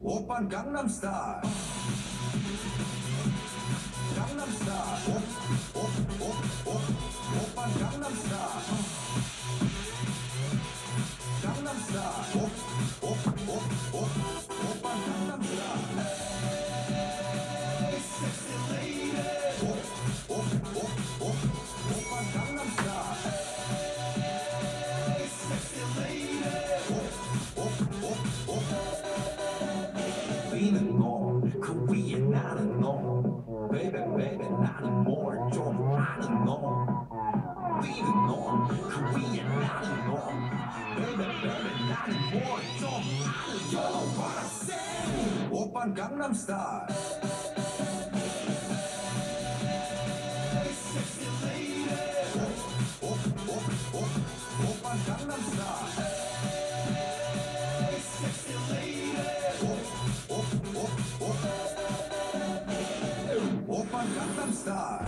오빤 강남스타일 강남스타일 오오오오 오빤 강남스타일 강남스타일 너그 위에 나는 너 Baby baby 나는 뭘 좀 아는 너 위는 너그 위에 나는 너 Baby baby 나는 뭘 좀 아는 너 What I say 오빤 강남스타일 Star.